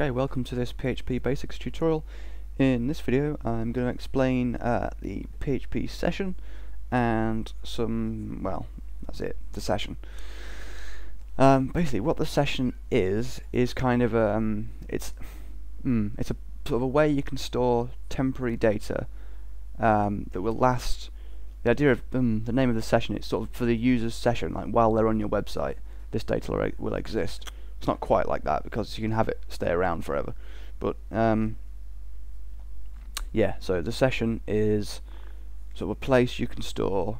Okay, welcome to this PHP Basics tutorial. In this video I'm going to explain uh, the PHP session and some, well, that's it, the session. Um, basically what the session is, is kind of a, um, it's, mm, it's a sort of a way you can store temporary data um, that will last, the idea of um, the name of the session is sort of for the user's session, like while they're on your website, this data will exist. It's not quite like that because you can have it stay around forever. But um, yeah, so the session is sort of a place you can store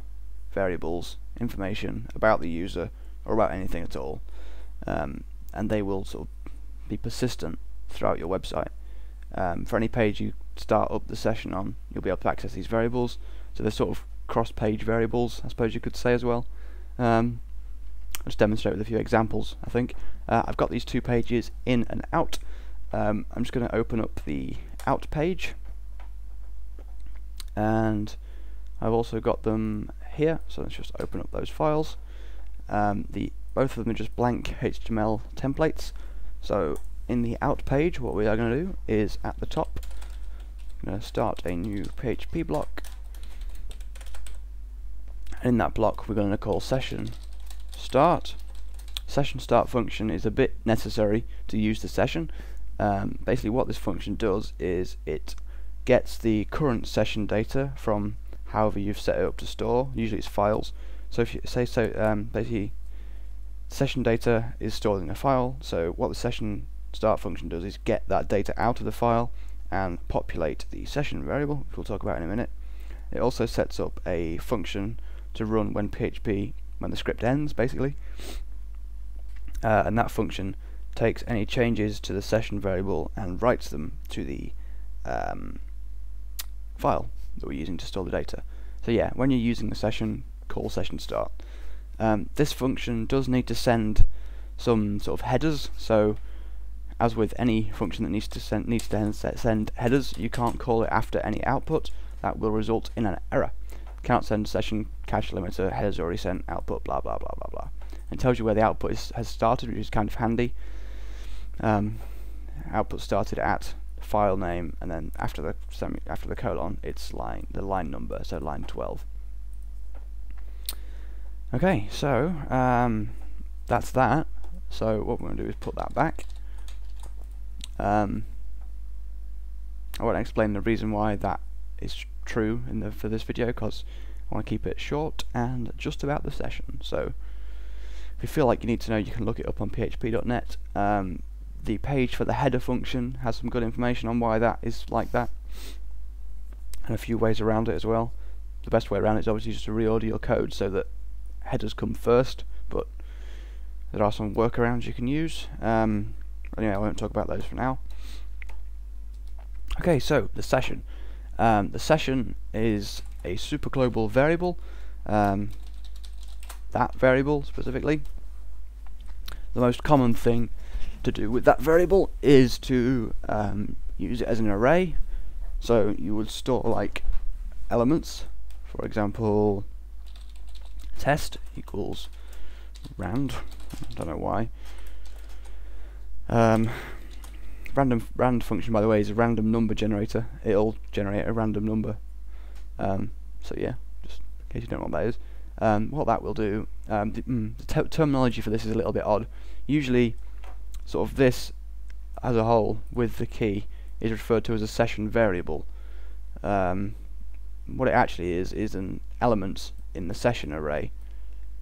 variables, information about the user or about anything at all, um, and they will sort of be persistent throughout your website. Um, for any page you start up the session on, you'll be able to access these variables. So they're sort of cross-page variables, I suppose you could say as well. Um, just demonstrate with a few examples, I think. Uh, I've got these two pages in and out. Um, I'm just going to open up the out page. And I've also got them here so let's just open up those files. Um, the both of them are just blank HTML templates. So in the out page what we are going to do is at the top I'm going to start a new PHP block. And in that block we're going to call session start session start function is a bit necessary to use the session. Um, basically what this function does is it gets the current session data from however you've set it up to store, usually it's files. So if you say so um, basically session data is stored in a file, so what the session start function does is get that data out of the file and populate the session variable, which we'll talk about in a minute. It also sets up a function to run when PHP when the script ends basically uh, and that function takes any changes to the session variable and writes them to the um, file that we're using to store the data. So yeah, when you're using the session, call session start. Um, this function does need to send some sort of headers, so as with any function that needs to send needs to send headers, you can't call it after any output. That will result in an error. Cannot send session cache limiter headers already sent output blah blah blah blah blah and tells you where the output is, has started, which is kind of handy. Um, output started at file name, and then after the semi after the colon, it's line the line number, so line 12. Okay, so um, that's that. So what we're going to do is put that back. Um, I won't explain the reason why that is true in the for this video because I want to keep it short and just about the session. So if you feel like you need to know, you can look it up on php.net. Um, the page for the header function has some good information on why that is like that, and a few ways around it as well. The best way around it is obviously just to reorder your code so that headers come first, but there are some workarounds you can use. Um, anyway, I won't talk about those for now. Okay, so the session. Um, the session is a super global variable. Um, that variable specifically. The most common thing to do with that variable is to um, use it as an array. So you would store like elements, for example, test equals rand. I don't know why. Um, random rand function, by the way, is a random number generator. It'll generate a random number. Um, so yeah, just in case you don't know what that is. Um, what that will do, um, the, mm, the terminology for this is a little bit odd. Usually, sort of this as a whole with the key is referred to as a session variable. Um, what it actually is is an element in the session array,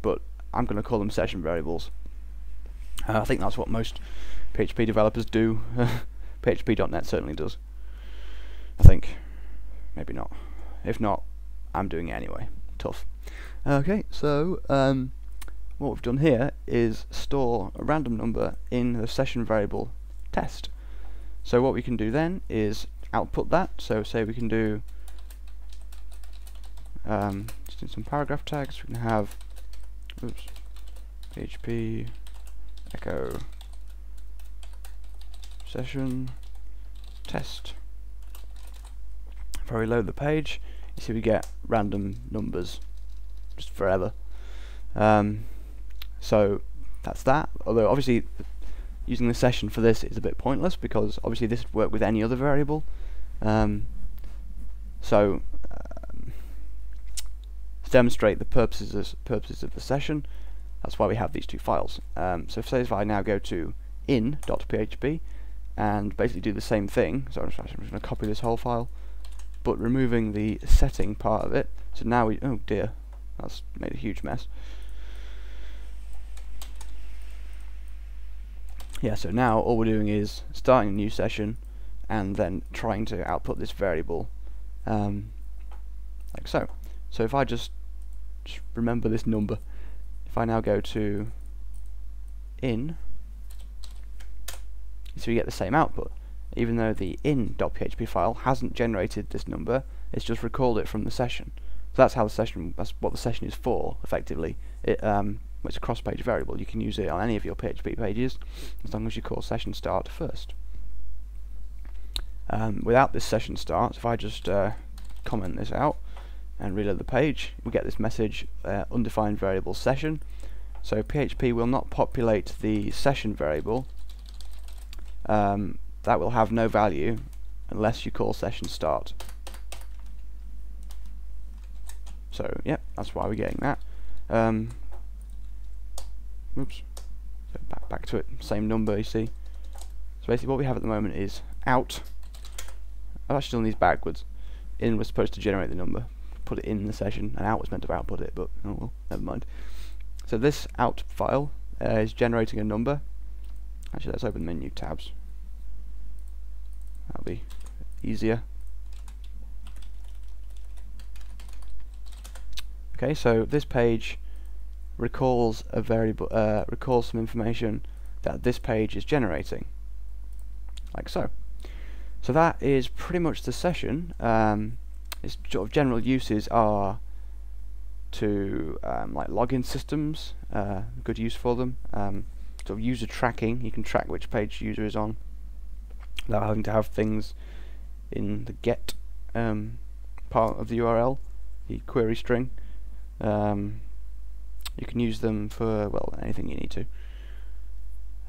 but I'm going to call them session variables. Uh, I think that's what most PHP developers do. PHP.net certainly does. I think. Maybe not. If not, I'm doing it anyway. Tough. Okay, so um, what we've done here is store a random number in the session variable test. So what we can do then is output that. So say we can do um, just in some paragraph tags. We can have oops, PHP echo session test. If I reload the page, you see we get random numbers just forever. Um, so that's that. Although obviously using the session for this is a bit pointless because obviously this would work with any other variable. Um, so um, demonstrate the purposes of, purposes of the session, that's why we have these two files. Um, so say if I now go to in.php and basically do the same thing, so I'm just, just going to copy this whole file, but removing the setting part of it. So now we, oh dear, that's made a huge mess. Yeah, so now all we're doing is starting a new session and then trying to output this variable um, like so. So if I just, just remember this number, if I now go to in, so we get the same output, even though the in.php file hasn't generated this number, it's just recalled it from the session. So that's how the session, that's what the session is for, effectively. It, um, it's a cross-page variable. You can use it on any of your PHP pages, as long as you call session start first. Um, without this session start, if I just uh, comment this out and reload the page, we get this message, uh, undefined variable session. So PHP will not populate the session variable. Um, that will have no value unless you call session start. So, yep, that's why we're getting that. Um, oops. So back, back to it, same number, you see. So basically what we have at the moment is out. I've actually done these backwards. In was supposed to generate the number, put it in the session, and out was meant to output it, but oh well, never mind. So this out file uh, is generating a number. Actually, let's open the menu tabs. That'll be easier. Okay, so this page recalls a variable, uh, recalls some information that this page is generating, like so. So that is pretty much the session. Um, its sort of general uses are to um, like login systems, uh, good use for them. Um, sort of user tracking, you can track which page user is on without having to have things in the get um, part of the URL, the query string. Um, you can use them for, well, anything you need to.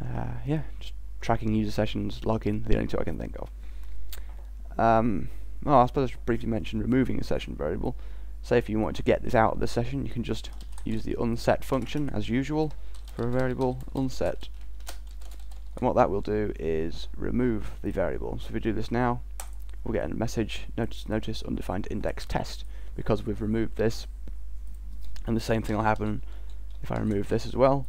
Uh, yeah, just tracking user sessions, login, the only two I can think of. Well, I suppose I should briefly mention removing a session variable. Say if you want to get this out of the session, you can just use the unset function as usual for a variable unset. And what that will do is remove the variable. So if we do this now, we'll get a message, notice, notice undefined index test, because we've removed this and the same thing will happen if I remove this as well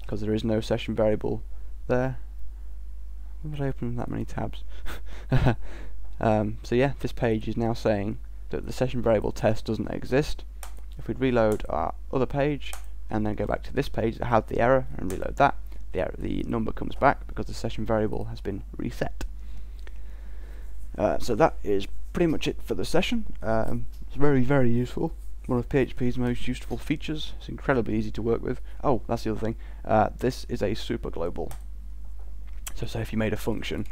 because there is no session variable there why would I open that many tabs um, so yeah this page is now saying that the session variable test doesn't exist if we reload our other page and then go back to this page that had the error and reload that the, error, the number comes back because the session variable has been reset uh, so that is pretty much it for the session um, it's very very useful one of PHP's most useful features. It's incredibly easy to work with. Oh, that's the other thing. Uh, this is a super global. So say if you made a function,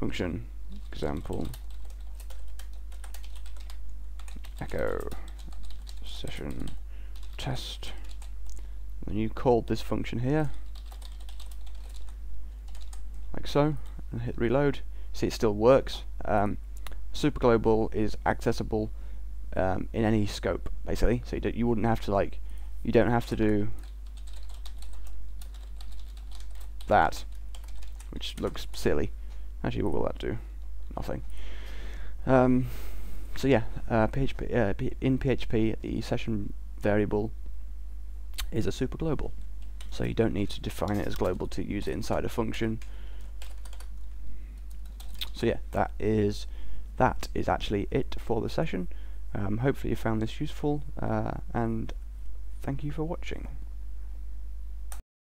function example. Echo. Session. Test, and you called this function here, like so, and hit reload. See, it still works. Um, super global is accessible um, in any scope basically. So you, you wouldn't have to like you don't have to do that which looks silly actually what will that do nothing um, so yeah uh, PHP, uh, in PHP the session variable is a super global so you don't need to define it as global to use it inside a function so yeah that is that is actually it for the session. Um, hopefully you found this useful uh, and thank you for watching.